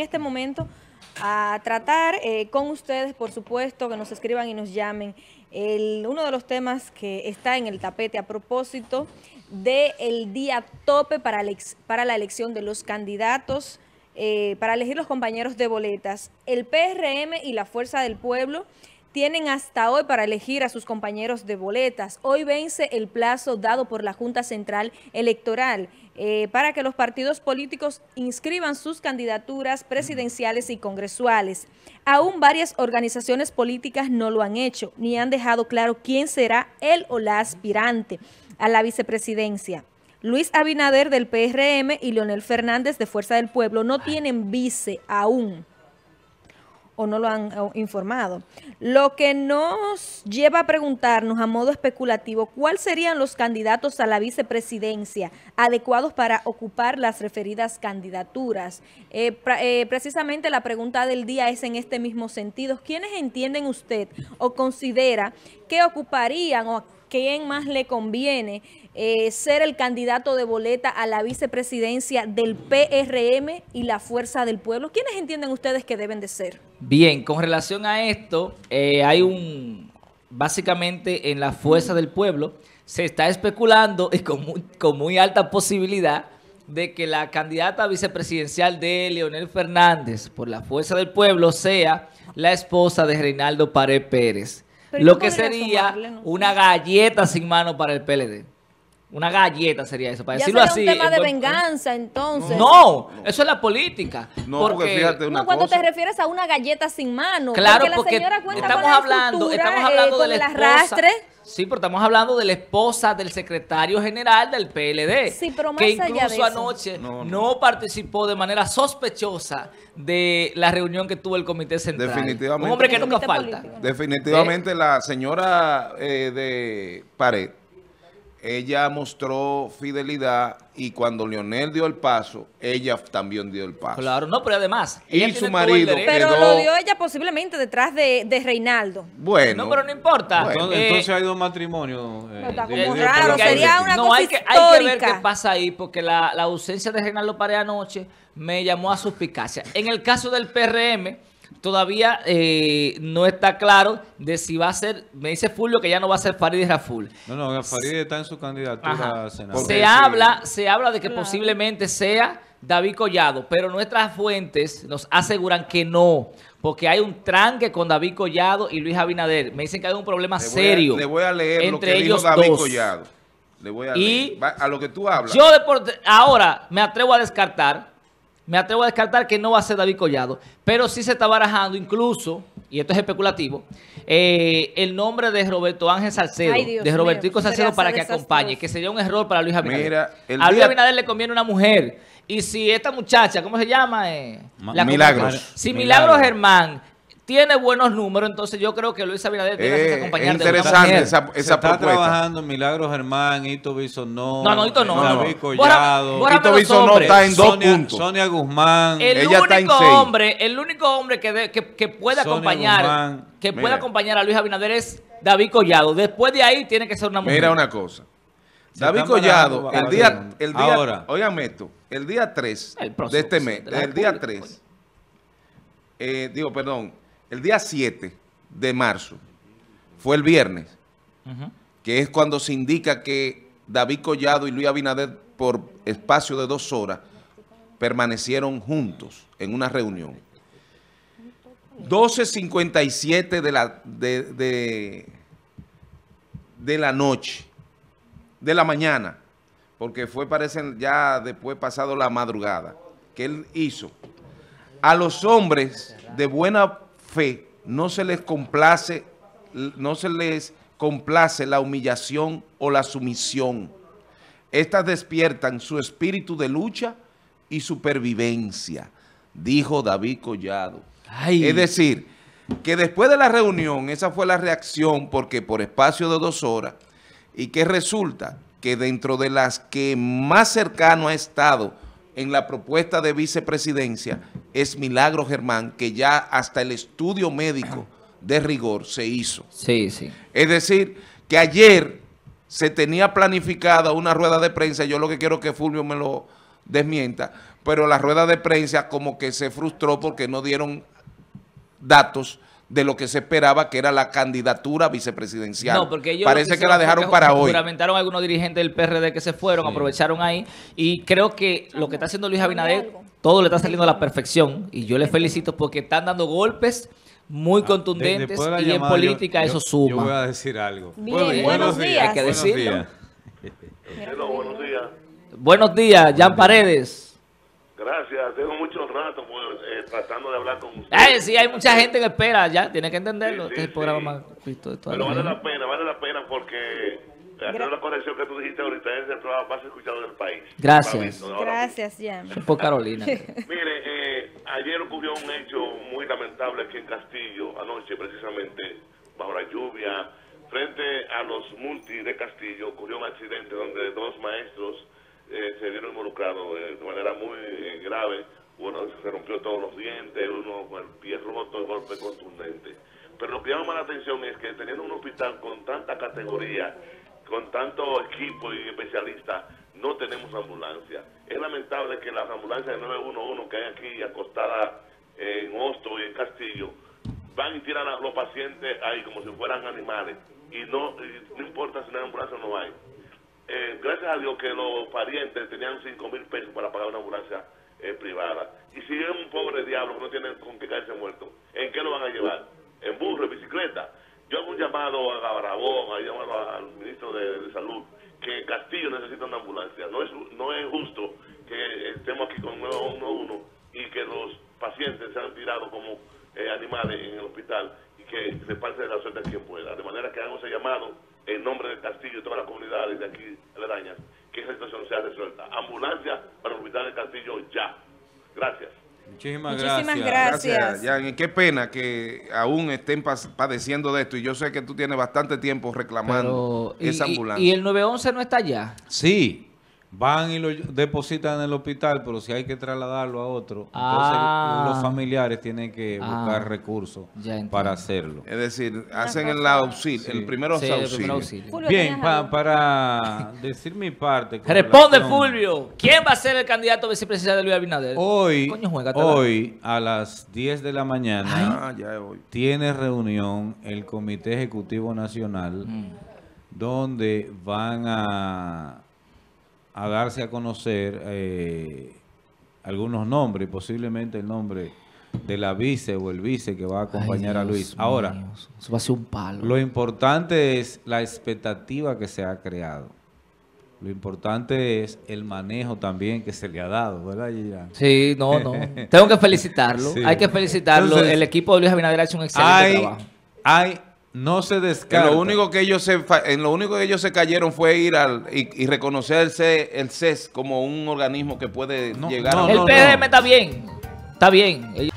en este momento a tratar eh, con ustedes, por supuesto, que nos escriban y nos llamen. El, uno de los temas que está en el tapete a propósito del día tope para, la elección de los candidatos, eh, para elegir los compañeros de boletas. El PRM y la Fuerza del Pueblo tienen hasta hoy para elegir a sus compañeros de boletas. Hoy vence el plazo dado por la Junta Central Electoral eh, para que los partidos políticos inscriban sus candidaturas presidenciales y congresuales. Aún varias organizaciones políticas no lo han hecho, ni han dejado claro quién será el o la aspirante a la vicepresidencia. Luis Abinader del PRM y Leonel Fernández de Fuerza del Pueblo no tienen vice aún o no lo han informado. Lo que nos lleva a preguntarnos a modo especulativo cuáles serían los candidatos a la vicepresidencia adecuados para ocupar las referidas candidaturas. Eh, eh, precisamente la pregunta del día es en este mismo sentido. ¿Quiénes entienden usted o considera que ocuparían o quién más le conviene eh, ser el candidato de boleta a la vicepresidencia del PRM y la Fuerza del Pueblo? ¿Quiénes entienden ustedes que deben de ser? Bien, con relación a esto, eh, hay un, básicamente en la Fuerza del Pueblo, se está especulando y con muy, con muy alta posibilidad de que la candidata vicepresidencial de Leonel Fernández por la Fuerza del Pueblo sea la esposa de Reinaldo Pared Pérez. Lo que sería una galleta sin mano para el PLD. Una galleta sería eso, para decirlo así. un tema de venganza, entonces. No, eso es la política. No, porque, fíjate una no, cuando te refieres a una galleta sin mano. Claro, porque, la señora cuenta estamos hablando, estamos eh, hablando de la esposa. Sí, pero estamos hablando de la esposa del secretario general del PLD. Sí, pero más que incluso anoche no, participó de manera sospechosa de la reunión que tuvo el Comité Central. Definitivamente. Un hombre que nunca falta. Definitivamente la señora eh, de Pared ella mostró fidelidad y cuando Leonel dio el paso, ella también dio el paso. Claro, no, pero además... Y su marido Pero lo dio ella posiblemente detrás de, de Reinaldo. Bueno. No, pero no importa. Entonces, hay dos matrimonios. Eh, está como raro, sería una no, cosa hay que, histórica. hay que ver qué pasa ahí, porque la, la ausencia de Reinaldo para anoche me llamó a suspicacia. En el caso del PRM todavía eh, no está claro de si va a ser, me dice Fulvio que ya no va a ser Farid Raful. No, no, Farid está en su candidatura a senador. Se habla, se habla de que posiblemente sea David Collado, pero nuestras fuentes nos aseguran que no, porque hay un tranque con David Collado y Luis Abinader. Me dicen que hay un problema serio. le voy a leer entre lo que ellos dijo David Collado. Le voy a y leer. a lo que tú hablas. Yo ahora me atrevo a descartar me atrevo a descartar que no va a ser David Collado, pero sí se está barajando incluso, y esto es especulativo, eh, el nombre de Roberto Ángel Salcedo, de Robertico Salcedo para que acompañe, que sería un error para Luis Abinader. a Luis Abinader le conviene una mujer, y si esta muchacha, ¿cómo se llama? Eh, Milagros. Si Milagros Germán tiene buenos números, entonces yo creo que Luis Abinader tiene que acompañar es interesante esa, esa Se está trabajando Milagros Germán, Ito Bisonó, no, no, Ito no, David Collado. Ito Bisonó está en dos Sonia, puntos. Sonia Guzmán. El Ella único está en hombre, el único hombre que, que, que puede acompañar, que puede acompañar a Luis Abinader es David Collado. Después de ahí tiene que ser una mujer. Mira una cosa. David Collado, el día, el día, Ahora. óigame esto, el día 3 de este mes, el día 3, eh, digo, perdón, el día 7 de marzo, fue el viernes, que es cuando se indica que David Collado y Luis Abinader por espacio de dos horas permanecieron juntos en una reunión. 12.57 de la, de, de, la noche, de la mañana, porque fue, parece, ya después pasado la madrugada, que él hizo. A los hombres de buena fe no se les complace, no se les complace la humillación o la sumisión. Estas despiertan su espíritu de lucha y supervivencia, dijo David Collado. Es decir, que después de la reunión, esa fue la reacción, porque por espacio de dos horas, y que resulta que dentro de las que más cercano ha estado en la propuesta de vicepresidencia es Milagro Germán, que ya hasta el estudio médico de rigor se hizo. Sí, sí. Es decir, que ayer se tenía planificada una rueda de prensa, yo lo que quiero que Fulvio me lo desmienta, pero la rueda de prensa como que se frustró porque no dieron datos de lo que se esperaba que era la candidatura vicepresidencial. No, porque ellos Parece que la dejaron para hoy. Juramentaron algunos dirigentes del PRD que se fueron, Sí. aprovecharon ahí. Y creo que lo que está haciendo Luis Abinader, todo le está saliendo a la perfección. Y yo le felicito porque están dando golpes muy Ah, de- contundentes de la y en llamada, yo- política yo- eso Yo voy suma. a decir algo. Bien, Muy bien. buenos días. Hay que Buenos decirlo. días. Hello, buenos días. Buenos días, Jan Paredes. Gracias. Tengo rato pues, eh, tratando de hablar con usted. Ay, sí, hay mucha gente en espera, ya, tiene que entenderlo. Sí, Este es sí, el programa sí. más visto de toda Pero la vale la pena, vale la pena porque hacer la corrección que tú dijiste ahorita es el programa más escuchado del país. Gracias. Visto, Gracias, Jan. Por Carolina. Mire, eh, ayer ocurrió un hecho muy lamentable aquí en Castillo, anoche precisamente, bajo la lluvia, frente a los multi de Castillo, ocurrió un accidente donde dos maestros eh, se vieron involucrados eh, de manera muy eh, grave. Uno se rompió todos los dientes, uno con el pie roto, golpe contundente. Pero lo que llama la atención es que teniendo un hospital con tanta categoría, con tanto equipo y especialistas, no tenemos ambulancia. Es lamentable que las ambulancias de 911 que hay aquí acostadas en Hosto y en Castillo, van y tiran a los pacientes ahí como si fueran animales. Y no, y no importa si no hay ambulancia o no hay. Eh, gracias a Dios que los parientes tenían 5 mil pesos para pagar una ambulancia eh, privada. Y si es un pobre diablo que no tiene con qué caerse muerto, ¿en qué lo van a llevar? ¿En burro, en bicicleta? Yo hago un llamado a Gabarabón, a llamado al ministro de, de Salud, que Castillo necesita una ambulancia. No es, no es justo que estemos aquí con 911 y que los pacientes sean tirados como eh, animales en el hospital y que se pase de la suerte a quien pueda. De manera que hago ese llamado en nombre del Castillo y todas las comunidades de aquí aledañas, que esa situación sea resuelta. Ambulancia para el hospital del Castillo ya. Gracias. Muchísimas, Muchísimas gracias. gracias. Jan, y qué pena que aún estén padeciendo de esto. Y yo sé que tú tienes bastante tiempo reclamando Pero, esa y- ambulancia. y el 911 no está allá. Sí, van y lo depositan en el hospital, pero si hay que trasladarlo a otro, Ah. entonces los familiares tienen que Ah. buscar recursos para hacerlo. es decir, hacen el auxilio, Sí. el primer Sí, el auxilio. primer auxilio. Fulvio, Bien, ¿tenías pa- para decir mi parte. Responde, relación- Fulvio. ¿Quién va a ser el candidato vicepresidencial de Luis Abinader? Hoy, Coño, hoy a las 10 de la mañana Ah, ya tiene reunión el Comité Ejecutivo Nacional Mm. donde van a, a darse a conocer eh, algunos nombres, posiblemente el nombre de la vice o el vice que va a acompañar Ay, a Luis. Ahora, Eso va a ser un palo. lo importante es la expectativa que se ha creado. Lo importante es el manejo también que se le ha dado, ¿verdad, Gillian? Sí, no, no. Tengo que felicitarlo. Sí. Hay que felicitarlo. Entonces, el equipo de Luis Abinader ha hecho un excelente Hay, trabajo. hay, no se En descarta. lo único que ellos se fa- en lo único que ellos se cayeron fue ir al y, y reconocer el, el CES como un organismo que puede No, llegar no, a el no, PRM no. está bien. Está bien. Ellos-